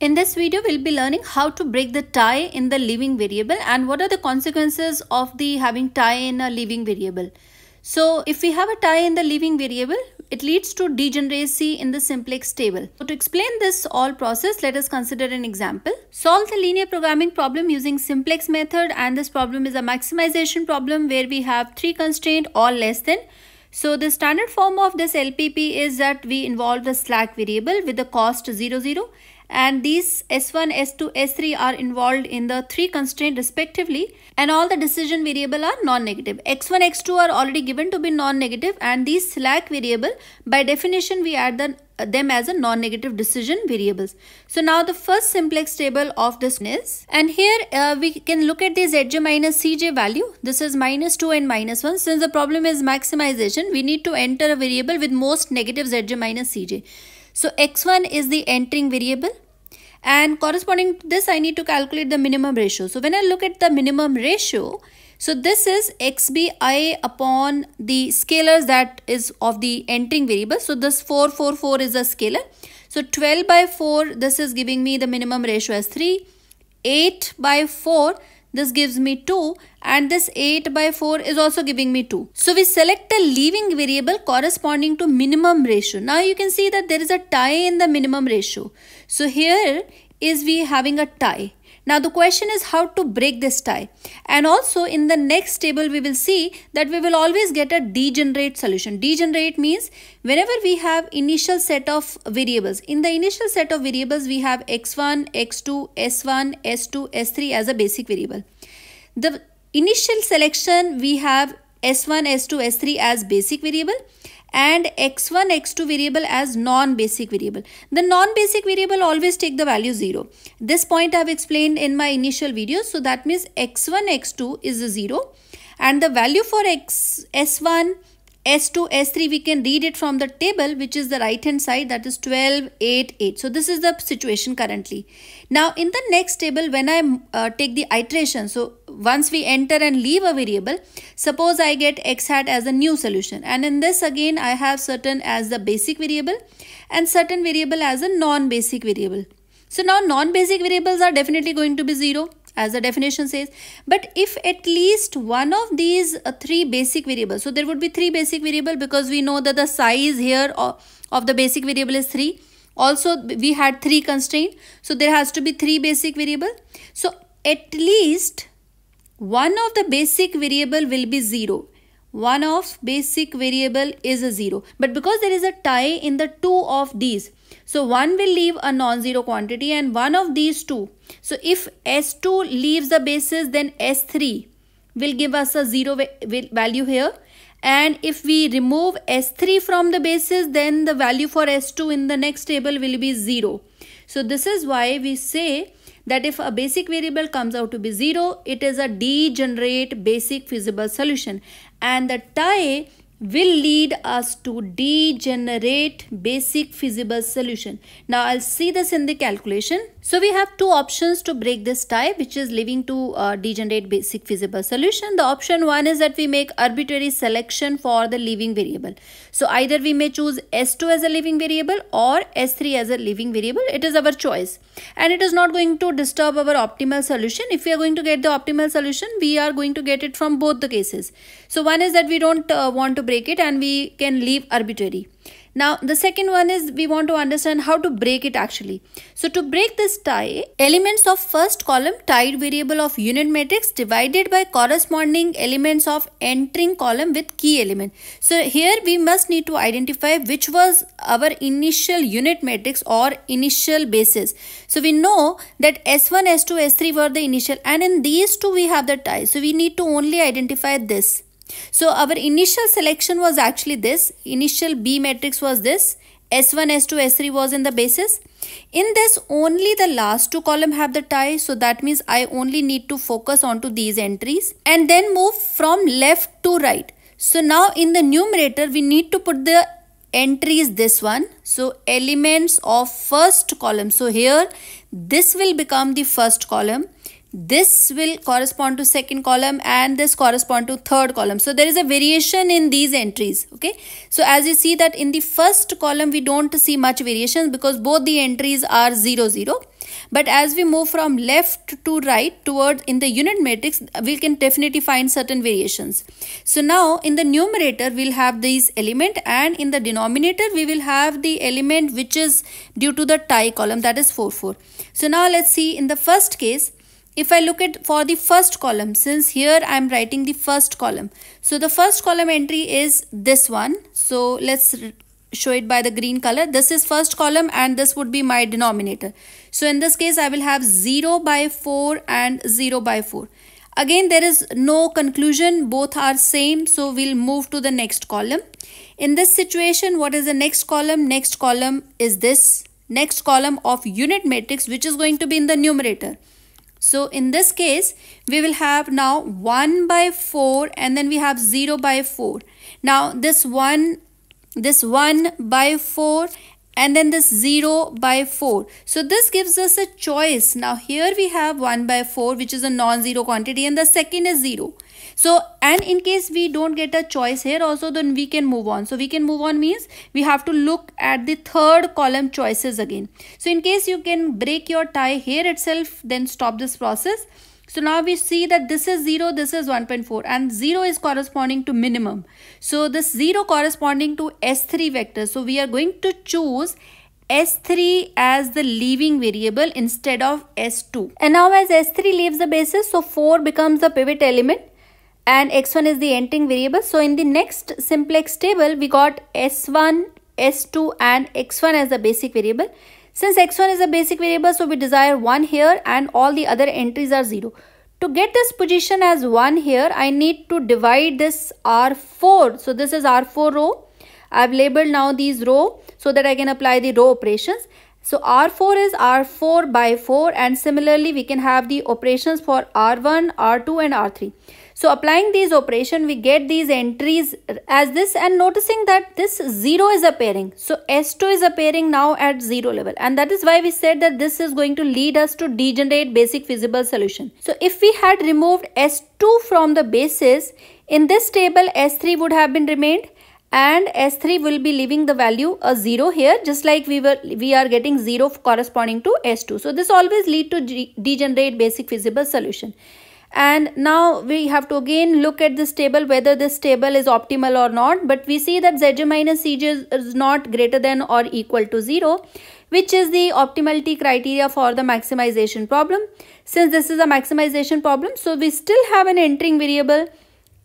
In this video, we'll be learning how to break the tie in the leaving variable and what are the consequences of the having tie in a leaving variable. So if we have a tie in the leaving variable, it leads to degeneracy in the simplex table. So to explain this all process, let us consider an example. Solve the linear programming problem using simplex method and this problem is a maximization problem where we have three constraint all less than so the standard form of this LPP is that we involve the slack variable with the cost 0, 0 and these S1, S2, S3 are involved in the three constraint respectively and all the decision variable are non-negative. X1, X2 are already given to be non-negative and these slack variable by definition we add the, them as a non-negative decision variables. So now the first simplex table of this is and here uh, we can look at the Zj minus Cj value. This is minus 2 and minus 1. Since the problem is maximization we need to enter a variable with most negative Zj minus Cj. So x1 is the entering variable and corresponding to this I need to calculate the minimum ratio. So when I look at the minimum ratio, so this is xbi upon the scalars that is of the entering variable. So this 444 is a scalar. So 12 by 4 this is giving me the minimum ratio as 3. 8 by 4 this gives me 2 and this 8 by 4 is also giving me 2. So we select a leaving variable corresponding to minimum ratio. Now you can see that there is a tie in the minimum ratio. So here is we having a tie. Now the question is how to break this tie. And also in the next table we will see that we will always get a degenerate solution. Degenerate means whenever we have initial set of variables. In the initial set of variables we have x1, x2, s1, s2, s3 as a basic variable. The initial selection we have s1, s2, s3 as basic variable and x1 x2 variable as non-basic variable. The non-basic variable always take the value 0 this point i have explained in my initial video. So that means x1 x2 is a 0 and the value for x s1 S2, S3 we can read it from the table which is the right hand side that is 12, 8, 8. So this is the situation currently. Now in the next table when I uh, take the iteration so once we enter and leave a variable suppose I get x hat as a new solution and in this again I have certain as the basic variable and certain variable as a non-basic variable. So now non-basic variables are definitely going to be 0 as the definition says. But if at least one of these uh, three basic variables so there would be three basic variable because we know that the size here of, of the basic variable is 3 also we had three constraint. So there has to be three basic variable. So at least one of the basic variable will be 0 one of basic variable is a 0 but because there is a tie in the two of these so one will leave a non-zero quantity and one of these two. So if S2 leaves the basis then S3 will give us a zero value here. And if we remove S3 from the basis then the value for S2 in the next table will be 0. So this is why we say that if a basic variable comes out to be 0, it is a degenerate basic feasible solution. And the tie will lead us to degenerate basic feasible solution. Now I'll see this in the calculation. So we have two options to break this tie which is leaving to uh, degenerate basic feasible solution. The option one is that we make arbitrary selection for the leaving variable. So either we may choose S2 as a leaving variable or S3 as a leaving variable. It is our choice and it is not going to disturb our optimal solution. If we are going to get the optimal solution, we are going to get it from both the cases. So one is that we don't uh, want to break it and we can leave arbitrary. Now the second one is we want to understand how to break it actually. So to break this tie, elements of first column tied variable of unit matrix divided by corresponding elements of entering column with key element. So here we must need to identify which was our initial unit matrix or initial basis. So we know that S1, S2, S3 were the initial and in these two we have the tie. So we need to only identify this. So our initial selection was actually this. Initial B matrix was this. S1, S2, S3 was in the basis. In this only the last two column have the tie. So that means I only need to focus onto these entries and then move from left to right. So now in the numerator we need to put the entries this one. So elements of first column. So here this will become the first column this will correspond to second column and this correspond to third column. So there is a variation in these entries okay? So as you see that in the first column we don't see much variation because both the entries are 0 0 but as we move from left to right towards in the unit matrix we can definitely find certain variations. So now in the numerator we'll have these element and in the denominator we will have the element which is due to the tie column that is 4 4 so now let's see in the first case if I look at for the first column since here I am writing the first column. So the first column entry is this one. So let's show it by the green color. This is first column and this would be my denominator. So in this case I will have 0 by 4 and 0 by 4 again there is no conclusion. Both are same. So we'll move to the next column. In this situation what is the next column? Next column is this. Next column of unit matrix which is going to be in the numerator so in this case we will have now 1 by 4 and then we have 0 by 4 now this 1 this 1 by 4 and then this 0 by 4. So this gives us a choice. Now here we have 1 by 4 which is a non-zero quantity and the second is 0. So and in case we don't get a choice here also then we can move on. So we can move on means we have to look at the third column choices again. So in case you can break your tie here itself then stop this process so now we see that this is 0, this is 1.4 and 0 is corresponding to minimum. So this 0 corresponding to S3 vector. So we are going to choose S3 as the leaving variable instead of S2. And now as S3 leaves the basis, so 4 becomes the pivot element and X1 is the entering variable. So in the next simplex table, we got S1, S2 and X1 as the basic variable. Since x1 is a basic variable, so we desire 1 here and all the other entries are 0. To get this position as 1 here, I need to divide this R4. So this is R4 row. I've labeled now these row so that I can apply the row operations. So R4 is R4 by 4 and similarly we can have the operations for R1, R2 and R3. So applying these operation, we get these entries as this and noticing that this 0 is appearing. So S2 is appearing now at 0 level and that is why we said that this is going to lead us to degenerate basic feasible solution. So if we had removed S2 from the basis, in this table S3 would have been remained and S3 will be leaving the value a 0 here just like we were we are getting 0 corresponding to S2. So this always lead to degenerate basic feasible solution. And now we have to again look at this table whether this table is optimal or not. But we see that zj minus cj is not greater than or equal to 0 which is the optimality criteria for the maximization problem. Since this is a maximization problem so we still have an entering variable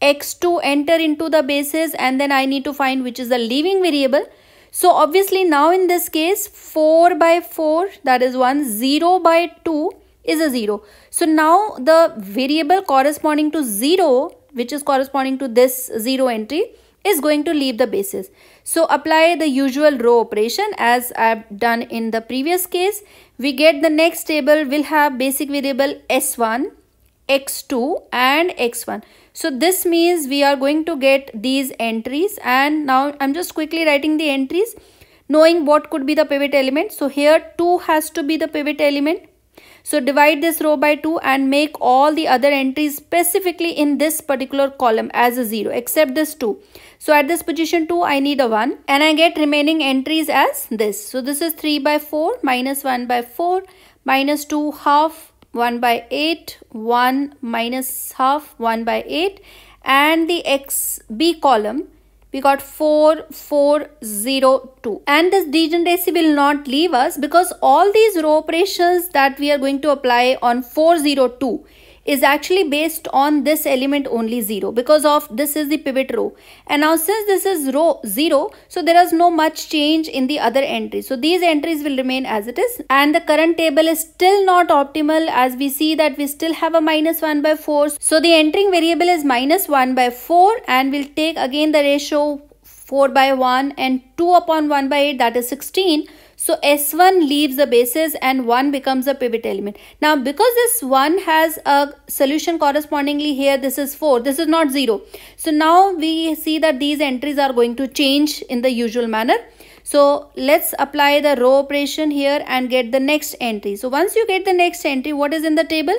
x to enter into the basis and then I need to find which is the leaving variable so obviously now in this case 4 by 4 that is 1 0 by 2 is a 0. So now the variable corresponding to 0 which is corresponding to this 0 entry is going to leave the basis. So apply the usual row operation as I've done in the previous case. We get the next table will have basic variable s1, x2 and x1. So this means we are going to get these entries and now I'm just quickly writing the entries knowing what could be the pivot element. So here 2 has to be the pivot element so divide this row by 2 and make all the other entries specifically in this particular column as a 0 except this 2. So at this position 2 I need a 1 and I get remaining entries as this. So this is 3 by 4 minus 1 by 4 minus 2 half 1 by 8 1 minus half 1 by 8 and the xb column we got 4402 and this degeneracy will not leave us because all these row operations that we are going to apply on 402 is actually based on this element only 0 because of this is the pivot row. And now since this is row 0 so there is no much change in the other entries so these entries will remain as it is. And the current table is still not optimal as we see that we still have a minus 1 by 4 so the entering variable is minus 1 by 4 and we'll take again the ratio 4 by 1 and 2 upon 1 by 8 that is 16 so S1 leaves the basis and 1 becomes a pivot element. Now because this 1 has a solution correspondingly here this is 4 this is not 0. So now we see that these entries are going to change in the usual manner. So let's apply the row operation here and get the next entry. So once you get the next entry, what is in the table?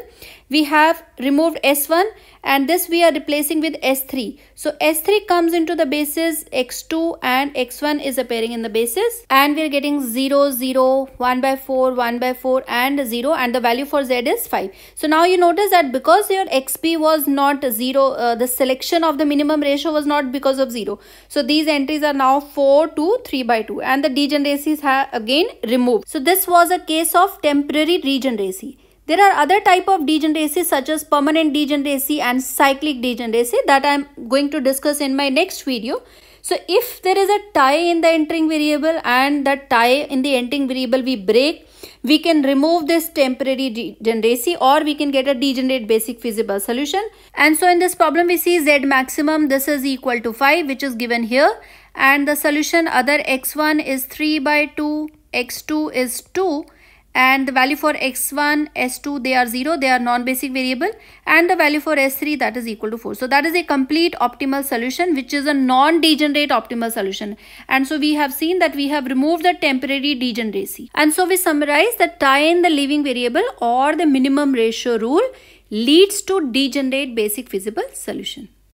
We have removed S1 and this we are replacing with S3. So S3 comes into the basis X2 and X1 is appearing in the basis and we are getting 0, 0, 1 by 4, 1 by 4 and 0 and the value for Z is 5. So now you notice that because your XB was not 0, uh, the selection of the minimum ratio was not because of 0. So these entries are now 4 to 3 by 2 and the degeneracies have again removed. So this was a case of temporary degeneracy. There are other type of degeneracy such as permanent degeneracy and cyclic degeneracy that I am going to discuss in my next video. So if there is a tie in the entering variable and that tie in the entering variable we break, we can remove this temporary degeneracy or we can get a degenerate basic feasible solution. And so in this problem we see z maximum this is equal to 5 which is given here and the solution other x1 is 3 by 2, x2 is 2 and the value for x1 s2 they are 0 they are non-basic variable. And the value for s3 that is equal to 4 so that is a complete optimal solution which is a non-degenerate optimal solution. And so we have seen that we have removed the temporary degeneracy. And so we summarize that tie in the leaving variable or the minimum ratio rule leads to degenerate basic feasible solution